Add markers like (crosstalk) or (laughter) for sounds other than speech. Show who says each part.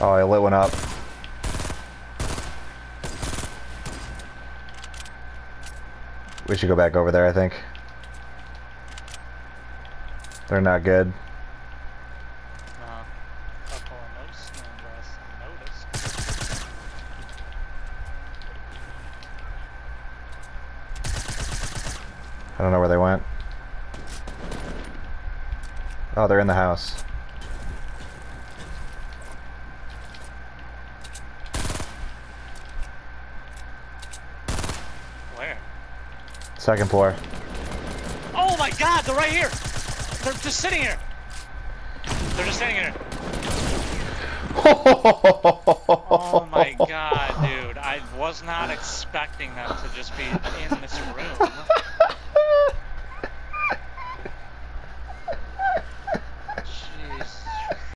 Speaker 1: Oh, I lit one up. We should go back over there, I think. They're not good. I don't know where they went. Oh, they're in the house.
Speaker 2: Where?
Speaker 1: Second floor.
Speaker 2: Oh my god, they're right here! They're just sitting here! They're just sitting here. Oh my (laughs) god, dude. I was not expecting them to just be in this room.